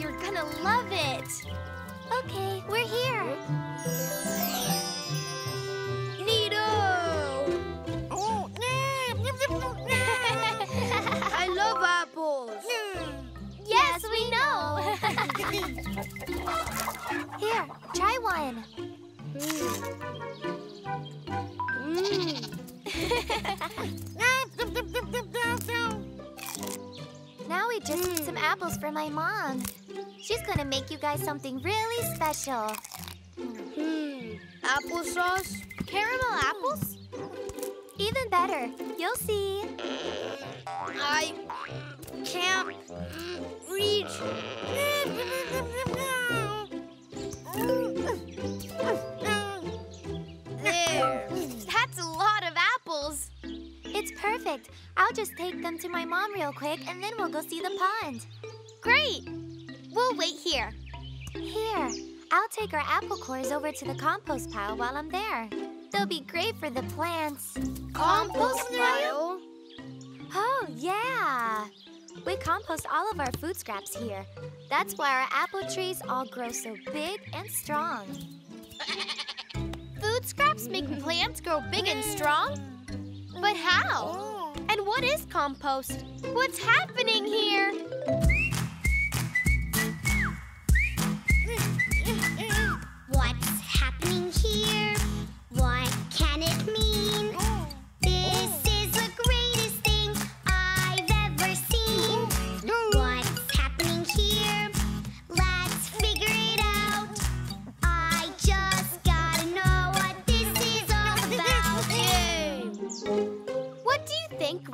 you're gonna love it. Okay, we're here. Neato! Oh, I love apples. Hmm. Yes, we know. here, try one. Mm. now we just mm. some apples for my mom. She's gonna make you guys something really special. Hmm. Applesauce? Caramel apples? Even better. You'll see. I can't reach. There. That's a lot of apples. It's perfect. I'll just take them to my mom real quick and then we'll go see the pond. Great. We'll wait here. Here. I'll take our apple cores over to the compost pile while I'm there. They'll be great for the plants. Compost pile? Oh, yeah. We compost all of our food scraps here. That's why our apple trees all grow so big and strong. food scraps make plants grow big and strong? But how? Oh. And what is compost? What's happening here?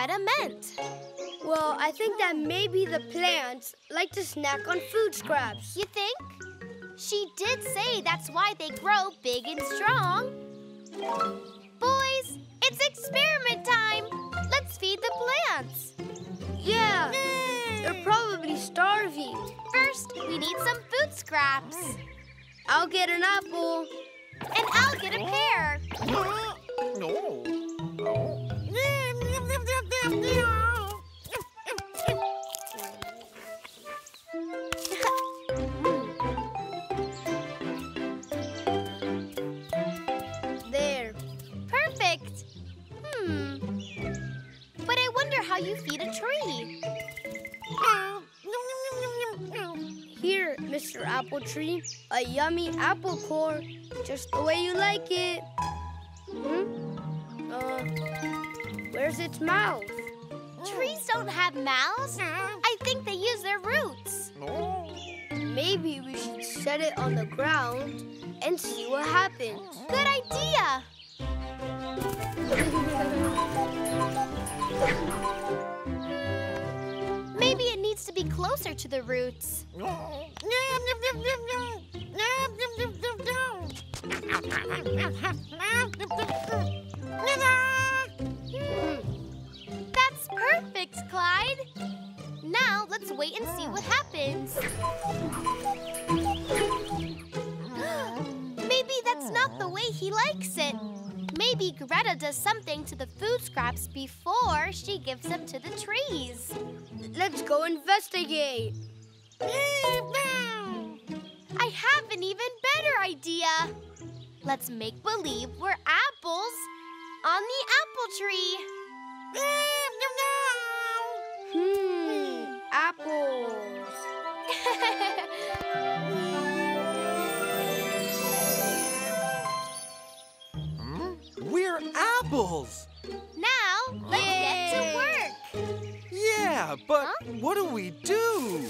Greta meant? Well, I think that maybe the plants like to snack on food scraps. You think? She did say that's why they grow big and strong. Boys, it's experiment time. Let's feed the plants. Yeah, they're probably starving. First, we need some food scraps. I'll get an apple. And I'll get a pear. Apple Tree, a yummy apple core, just the way you like it. Hmm? Uh, where's its mouth? Trees don't have mouths. I think they use their roots. Maybe we should set it on the ground and see what happens. Good idea. Closer to the roots. Hmm. That's perfect, Claudio. Now let's wait and see what happens. Maybe that's not the way he likes it. Maybe Greta does something to the food scraps before she gives them to the trees. Let's go investigate. I have an even better idea. Let's make believe we're apples on the apple tree. Hmm, apples. We're apples. now, let's get to work. Yeah, but Huh? what do we do?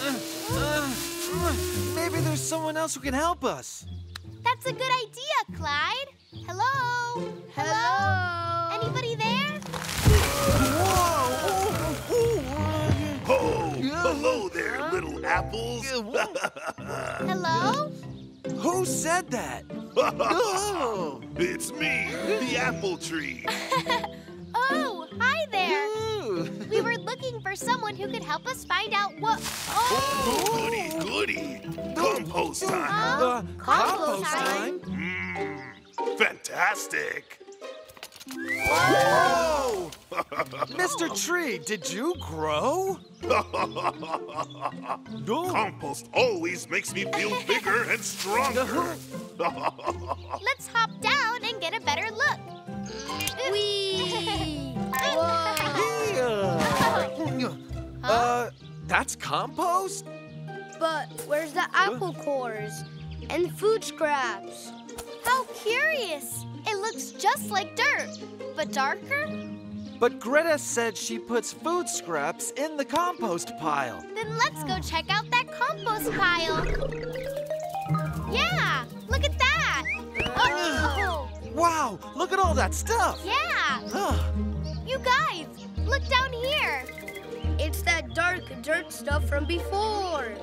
Uh, uh, maybe there's someone else who can help us. That's a good idea, Claudio. Hello? Hello? Anybody there? Whoa! Oh, oh, Oh, Yeah. hello there, little apples. Hello? Who said that? Oh! it's me, the apple tree. Oh, hi there. Ooh. We were looking for someone who could help us find out what. Oh, Oh! goody, goody. Compost time. Huh? Uh, Compost compost time? time? Mmm, fantastic. Whoa! Mr. Tree, did you grow? No. Compost always makes me feel bigger and stronger. Let's hop down and get a better look. Whee! Whoa! Yeah. Uh, that's compost? But where's the apple cores? and food scraps. How curious! It looks just like dirt, but darker? But Greta said she puts food scraps in the compost pile. Then let's go check out that compost pile. Yeah, look at that. Oh, Wow, look at all that stuff. yeah. Huh. You guys, look down here. It's that dark dirt stuff from before.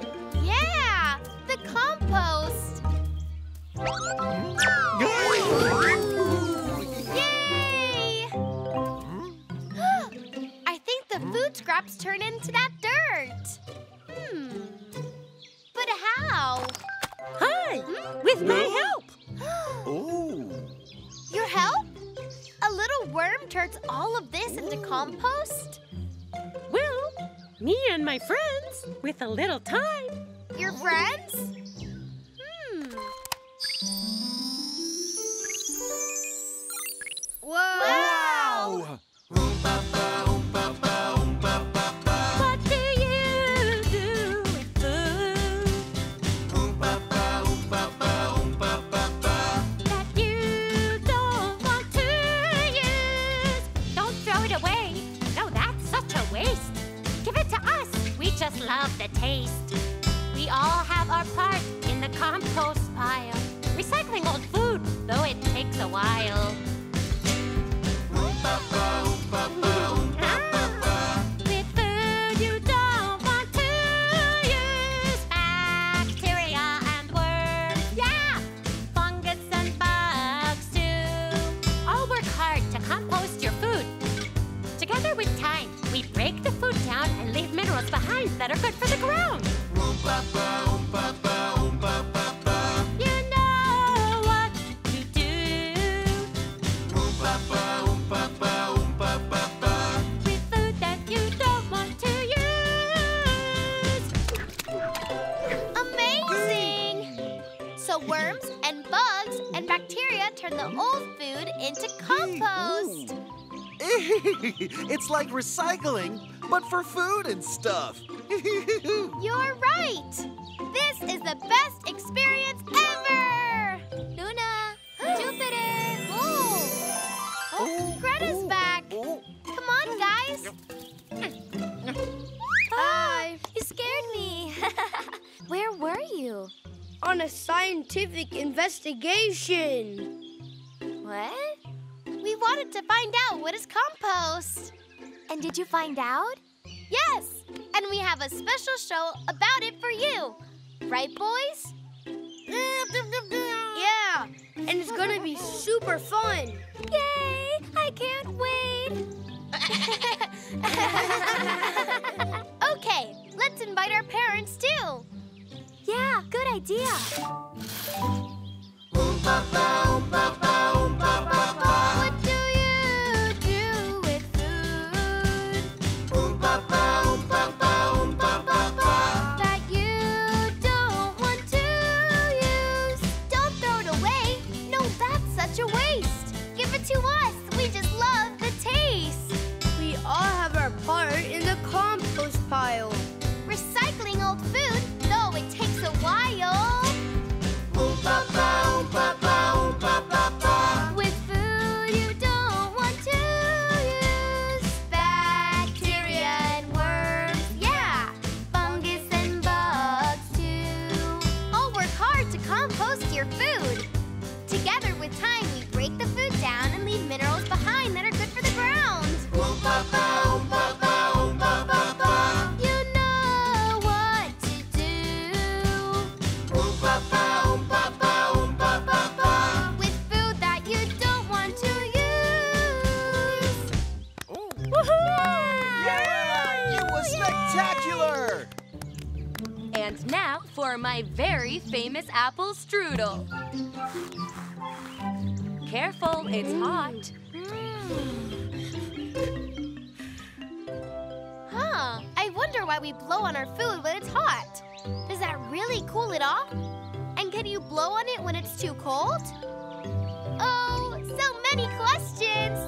Yeah, the compost. Scraps turn into that dirt. Hmm. But how? Hi, with my help. Ooh. Your help? A little worm turns all of this into compost? Well, me and my friends, with a little time. Your friends? Compost. it's like recycling, but for food and stuff. You're right! This is the best experience ever! Luna, Jupiter! Oh! Oh, Greta's oh, back! Oh. Come on, guys! Hi. You scared me! Where were you? On a scientific investigation. What? We wanted to find out what is compost. And did you find out? Yes! And we have a special show about it for you. Right, boys? Yeah, and it's gonna be super fun. Yay! I can't wait! okay, let's invite our parents too. Yeah, good idea. What spectacular! And now for my very famous apple strudel. Careful, it's hot. Hmm. Huh. I wonder why we blow on our food when it's hot. Does that really cool it off? And can you blow on it when it's too cold? Oh, so many questions!